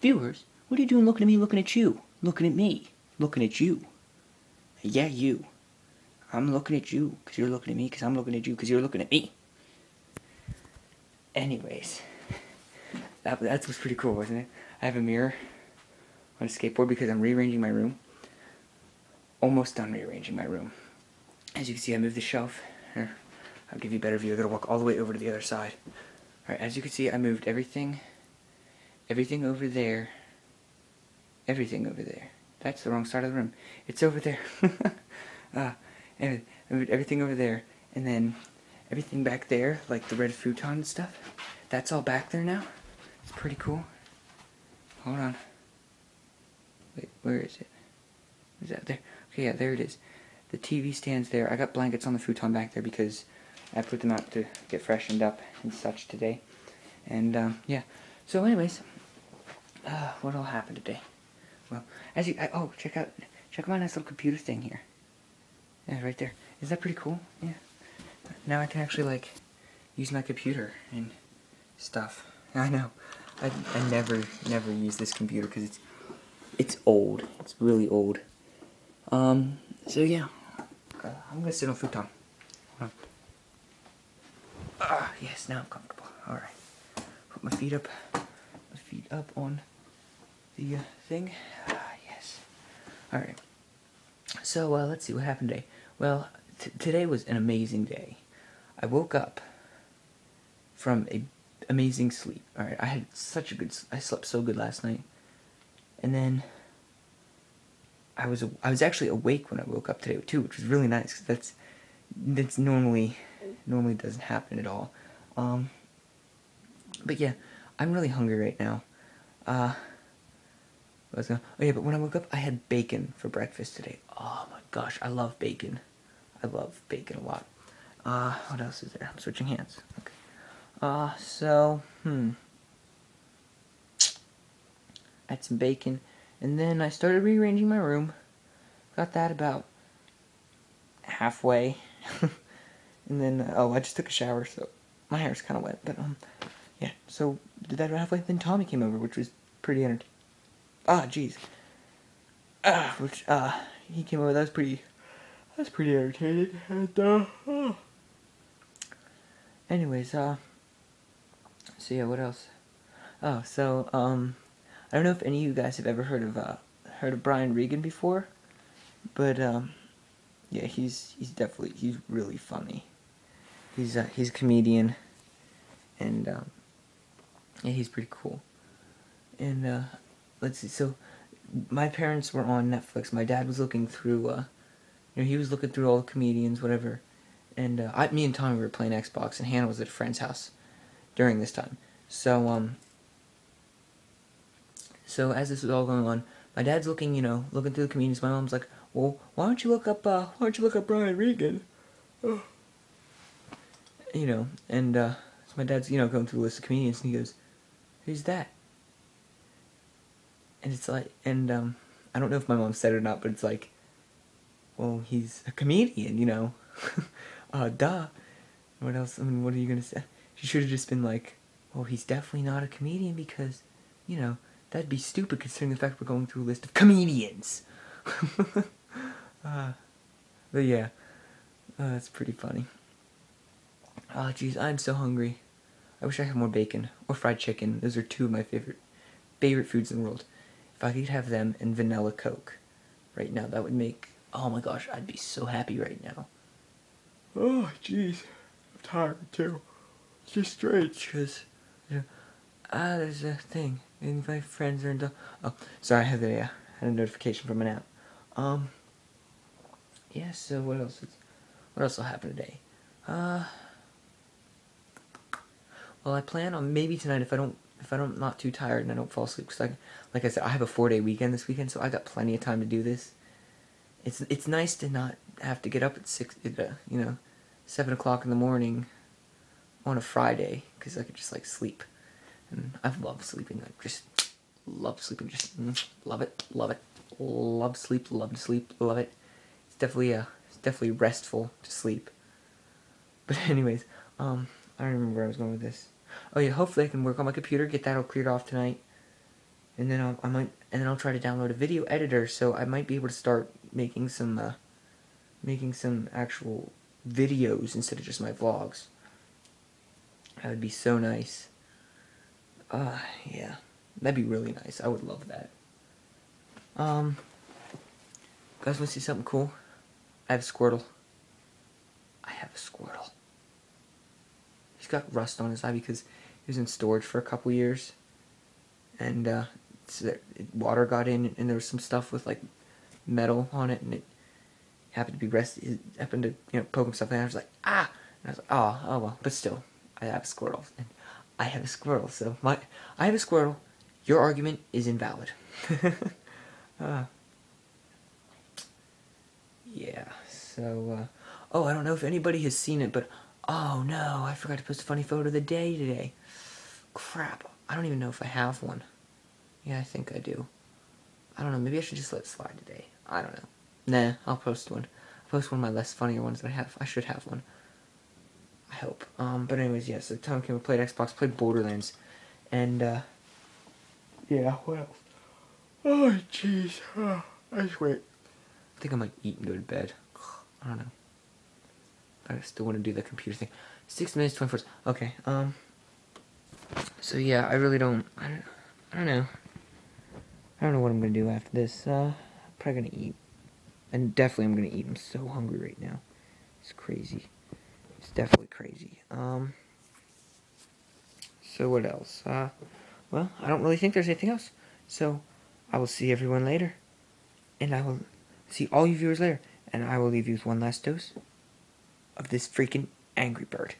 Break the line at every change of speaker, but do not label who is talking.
Viewers, what are you doing looking at me, looking at you? Looking at me, looking at you. Yeah, you. I'm looking at you because you're looking at me because I'm looking at you because you're looking at me. Anyways, that, that was pretty cool, wasn't it? I have a mirror on a skateboard because I'm rearranging my room. Almost done rearranging my room. As you can see, I moved the shelf. Here, I'll give you a better view. I gotta walk all the way over to the other side. Alright, as you can see, I moved everything, everything over there, everything over there. That's the wrong side of the room. It's over there. uh, and everything over there, and then everything back there, like the red futon and stuff, that's all back there now. It's pretty cool. Hold on. Wait, where is it? Is that there? Okay, yeah, there it is. The TV stands there. I got blankets on the futon back there because I put them out to get freshened up and such today. And, um, yeah. So anyways, uh, what all happened today? Well, as you, I, oh, check out, check out my nice little computer thing here. Yeah, right there. Is that pretty cool? Yeah. Now I can actually, like, use my computer and stuff. I know. I, I never, never use this computer because it's, it's old. It's really old. Um, so yeah. Uh, I'm gonna sit on futon. Ah, yes, now I'm comfortable. Alright. Put my feet up, my feet up on the uh, thing. Ah, yes. Alright. So, uh, let's see what happened today. Well, today was an amazing day. I woke up from a amazing sleep. Alright, I had such a good, I slept so good last night. And then, I was, I was actually awake when I woke up today too, which was really nice, that's, that's normally, normally doesn't happen at all. Um, but yeah, I'm really hungry right now. Uh, was gonna, oh yeah, but when I woke up, I had bacon for breakfast today. Oh my gosh, I love bacon. I love bacon a lot. Uh, what else is there? I'm switching hands. Okay. Uh, so, hmm. I had some bacon, and then I started rearranging my room. Got that about halfway. and then, oh, I just took a shower, so my hair's kind of wet, but, um, yeah. So, did that halfway, then Tommy came over, which was pretty entertaining. Ah, jeez. Ah, which, uh, he came over, that was pretty, that was pretty entertaining, and, uh, oh. Anyways, uh, so yeah, what else? Oh, so, um, I don't know if any of you guys have ever heard of, uh, heard of Brian Regan before, but, um, yeah, he's, he's definitely, he's really funny. He's, uh, he's a comedian, and, um, yeah, he's pretty cool. And, uh, let's see, so, my parents were on Netflix, my dad was looking through, uh, you know, he was looking through all the comedians, whatever, and uh, I, me and Tommy were playing Xbox, and Hannah was at a friend's house during this time. So, um, so as this was all going on, my dad's looking, you know, looking through the comedians. My mom's like, "Well, why don't you look up, uh, why don't you look up Brian Regan?" You know, and uh, so my dad's, you know, going through the list of comedians, and he goes, "Who's that?" And it's like, and um, I don't know if my mom said it or not, but it's like, well, he's a comedian, you know. uh, duh. What else? I mean, what are you gonna say? She should have just been like, well, he's definitely not a comedian because, you know, that'd be stupid considering the fact we're going through a list of comedians. uh, but yeah, uh, that's pretty funny. Oh, jeez, I'm so hungry. I wish I had more bacon or fried chicken. Those are two of my favorite favorite foods in the world. If I could have them and vanilla Coke right now, that would make. Oh my gosh, I'd be so happy right now. Oh, jeez. I'm tired, too. It's just strange, because, you know, ah, there's a thing. And my friends are in the... Oh, sorry, I had a, uh, had a notification from an app. Um, yeah, so what else is... What else will happen today? Uh... Well, I plan on maybe tonight if I don't if I don't not too tired and I don't fall asleep because I like I said I have a four day weekend this weekend so I got plenty of time to do this. It's it's nice to not have to get up at six you know seven o'clock in the morning on a Friday because I could just like sleep. And I love sleeping I just love sleeping just mm, love it love it. Love sleep love to sleep love it. It's definitely a uh, it's definitely restful to sleep. But anyways um I don't remember where I was going with this Oh yeah, hopefully I can work on my computer, get that all cleared off tonight. and then I'll, I might and then I'll try to download a video editor so I might be able to start making some uh, making some actual videos instead of just my vlogs. That would be so nice. Uh, yeah. That'd be really nice. I would love that. Um, guys want to see something cool? I have a Squirtle. I have a Squirtle. He's got rust on his eye because he was in storage for a couple years. And, uh, so water got in and there was some stuff with, like, metal on it and it happened to be rest. It happened to, you know, poke himself and I was like, ah! And I was like, oh, oh well. But still, I have a Squirtle. And I have a squirrel, So, my, I have a squirrel. Your argument is invalid. uh, yeah, so, uh, oh, I don't know if anybody has seen it, but, oh no, I forgot to post a funny photo of the day today. Crap, I don't even know if I have one. Yeah, I think I do. I don't know, maybe I should just let it slide today. I don't know. Nah, I'll post one. I'll post one of my less funnier ones that I have. I should have one. I hope. Um, but anyways, yeah, so Tom Kimmer played Xbox, played Borderlands, and, uh, yeah, what else? Oh, jeez. Oh, I swear. I think I might eat and go to bed. I don't know. I still want to do the computer thing. Six minutes, 24 Okay, um. So, yeah, I really don't. I don't, I don't know. I don't know what I'm going to do after this. Uh, probably going to eat. And definitely I'm going to eat. I'm so hungry right now. It's crazy. It's definitely crazy. Um. So, what else? Uh. Well, I don't really think there's anything else. So, I will see everyone later. And I will see all you viewers later. And I will leave you with one last dose of this freaking Angry Bird.